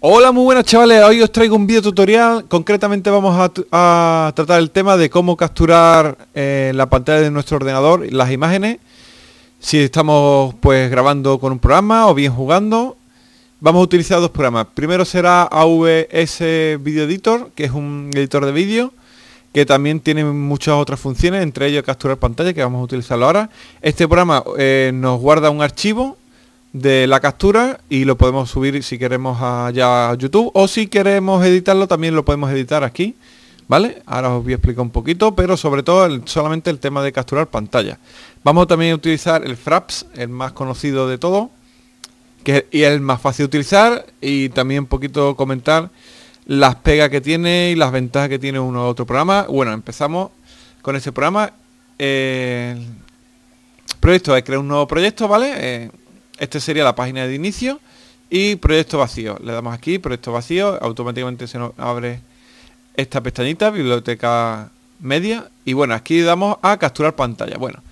Hola, muy buenas chavales. Hoy os traigo un video tutorial. Concretamente vamos a, tratar el tema de cómo capturar eh, la pantalla de nuestro ordenador las imágenes. Si estamos pues grabando con un programa o bien jugando. Vamos a utilizar dos programas. Primero será AVS Video Editor, que es un editor de vídeo que también tiene muchas otras funciones, entre ellos capturar pantalla, que vamos a utilizarlo ahora. Este programa eh, nos guarda un archivo de la captura y lo podemos subir si queremos allá a YouTube o si queremos editarlo también lo podemos editar aquí ¿vale? Ahora os voy a explicar un poquito, pero sobre todo solamente el tema de capturar pantalla. Vamos también a utilizar el Fraps, el más conocido de todo, que y el más fácil de utilizar y también un poquito comentar las pegas que tiene y las ventajas que tiene uno u otro programa. Bueno, empezamos con ese programa. Proyecto, es crear un nuevo proyecto, ¿vale? Eh, este sería la página de inicio y proyecto vacío. Le damos aquí, proyecto vacío, automáticamente se nos abre esta pestañita, biblioteca media. Y bueno, aquí damos a capturar pantalla. Bueno,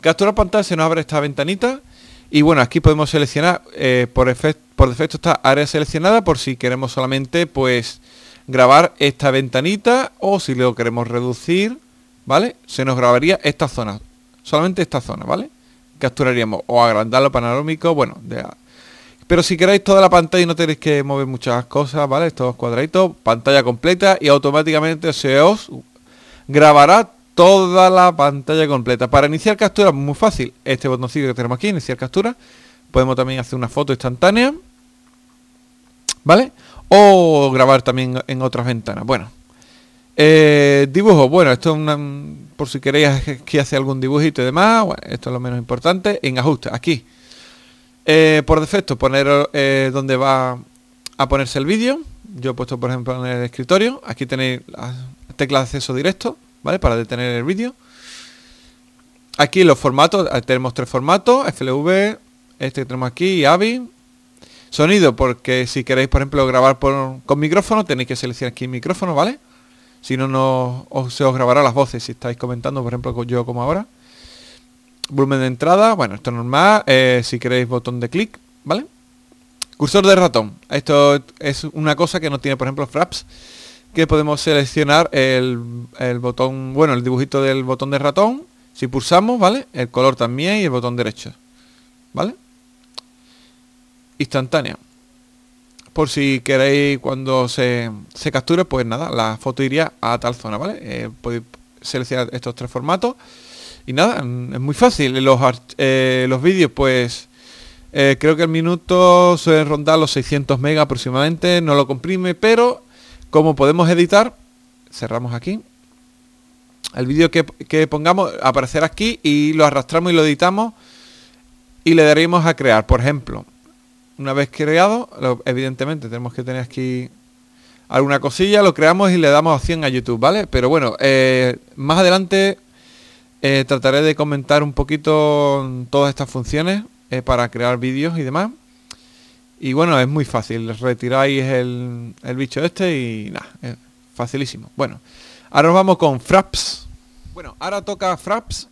capturar pantalla se nos abre esta ventanita. Y bueno, aquí podemos seleccionar, eh, por, defecto está área seleccionada por si queremos solamente pues grabar esta ventanita o si lo queremos reducir, ¿vale? Se nos grabaría esta zona, solamente esta zona, ¿vale? Capturaríamos o agrandarlo panorámico, bueno, pero si queréis toda la pantalla y no tenéis que mover muchas cosas, ¿vale? Estos cuadraditos, pantalla completa y automáticamente se os grabará toda la pantalla completa. Para iniciar captura, muy fácil. Este botoncito que tenemos aquí, iniciar captura. Podemos también hacer una foto instantánea. ¿Vale? O grabar también en otras ventanas. Bueno, eh, dibujo, bueno, esto es una, por si queréis que hace algún dibujito y demás, esto es lo menos importante. En ajuste, aquí. Eh, por defecto, poner eh, donde va a ponerse el vídeo. Yo he puesto, por ejemplo, en el escritorio. Aquí tenéis la tecla de acceso directo, ¿vale? Para detener el vídeo. Aquí los formatos, tenemos tres formatos, FLV, este que tenemos aquí, y AVI. Sonido, porque si queréis, por ejemplo, grabar con micrófono, tenéis que seleccionar aquí micrófono, ¿vale? Si no, no se os grabará las voces si estáis comentando, por ejemplo, yo como ahora. Volumen de entrada, bueno, esto es normal. Eh, si queréis, botón de clic, ¿vale? Cursor de ratón. Esto es una cosa que no tiene, por ejemplo, Fraps. Que podemos seleccionar el, el botón, bueno, el dibujito del botón de ratón. Si pulsamos, ¿vale? El color también y el botón derecho. ¿Vale? Instantánea por si queréis cuando se, se, capture, pues nada, la foto iría a tal zona, ¿vale? Eh, podéis seleccionar estos tres formatos y nada, es muy fácil. Los, eh, los vídeos, pues eh, creo que el minuto suele rondar los 600 megas aproximadamente, no lo comprime, pero como podemos editar, cerramos aquí. El vídeo que, que pongamos aparecerá aquí y lo arrastramos y lo editamos y le daremos a crear, por ejemplo una vez creado, evidentemente tenemos que tener aquí alguna cosilla, lo creamos y le damos opción a YouTube, ¿vale? Pero bueno, eh, más adelante eh, trataré de comentar un poquito todas estas funciones eh, para crear vídeos y demás. Y bueno, es muy fácil, retiráis el, el bicho este y nada, es facilísimo. Bueno, ahora nos vamos con Fraps. Bueno, ahora toca Fraps,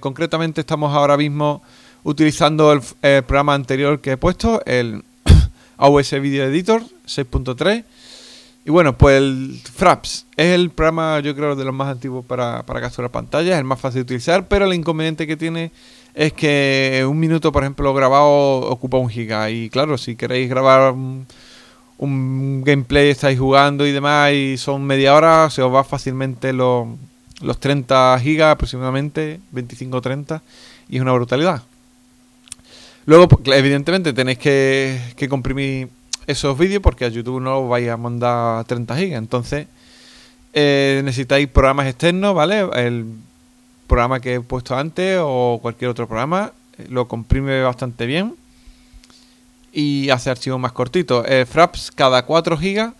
concretamente estamos ahora mismo utilizando el, programa anterior que he puesto, el AOS Video Editor 6.3. Y bueno, pues el Fraps es el programa, yo creo, de los más antiguos para, para capturar pantallas, el más fácil de utilizar, pero el inconveniente que tiene es que un minuto, por ejemplo, grabado ocupa un giga. Y claro, si queréis grabar un, gameplay, estáis jugando y demás, y son media hora, se os va fácilmente los, los 30 gigas aproximadamente, 25-30, y es una brutalidad. Luego, pues, evidentemente, tenéis que, comprimir esos vídeos porque a YouTube no os vais a mandar 30 gigas. Entonces, eh, necesitáis programas externos, ¿vale? El programa que he puesto antes o cualquier otro programa eh, lo comprime bastante bien y hace archivos más cortitos. El Fraps cada 4 gigas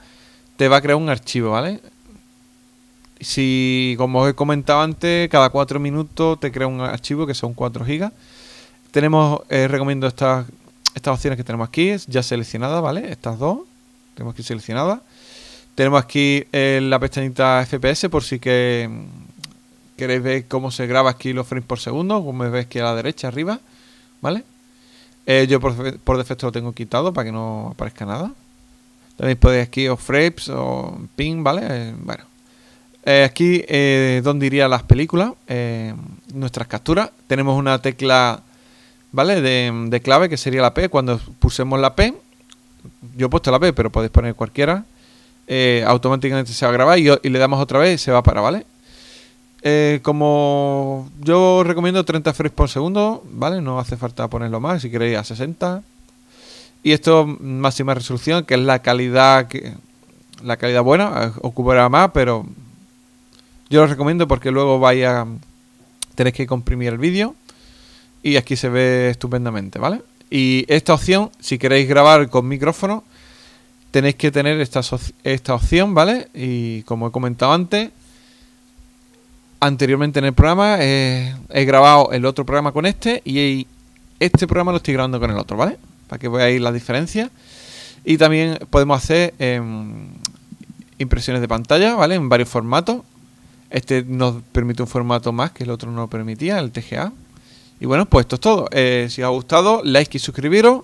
te va a crear un archivo, ¿vale? Si, como os he comentado antes, cada 4 minutos te crea un archivo que son 4 gigas. Tenemos, eh, recomiendo estas, estas opciones que tenemos aquí, ya seleccionadas, ¿vale? Estas dos, tenemos aquí seleccionadas. Tenemos aquí eh, la pestañita FPS por si que mm, queréis ver cómo se graba aquí los frames por segundo, como veis aquí a la derecha arriba, ¿vale? Eh, yo por, defecto lo tengo quitado para que no aparezca nada. También podéis aquí o frames o ping, ¿vale? Bueno. Aquí donde iría las películas, nuestras capturas. Tenemos una tecla, ¿vale? De, clave que sería la P. Cuando pulsemos la P, yo he puesto la P, pero podéis poner cualquiera. automáticamente se va a grabar y, le damos otra vez y se va para, ¿vale? como yo recomiendo 30 frames por segundo, ¿vale? No hace falta ponerlo más, si queréis a 60. Y esto máxima resolución, que es la calidad que la calidad buena, eh, ocupará más, pero yo lo recomiendo porque luego vaya tenéis que comprimir el vídeo y aquí se ve estupendamente, ¿vale? Y esta opción, si queréis grabar con micrófono, tenéis que tener esta, esta opción, ¿vale? Y como he comentado antes, anteriormente en el programa he grabado el otro programa con este y este programa lo estoy grabando con el otro, ¿vale? para que veáis la diferencia. Y también podemos hacer em, impresiones de pantalla, ¿vale? En varios formatos. Este nos permite un formato más que el otro no permitía, el TGA. Y bueno, pues esto es todo. Eh, si os ha gustado, like y suscribiros.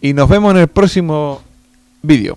Y nos vemos en el próximo vídeo.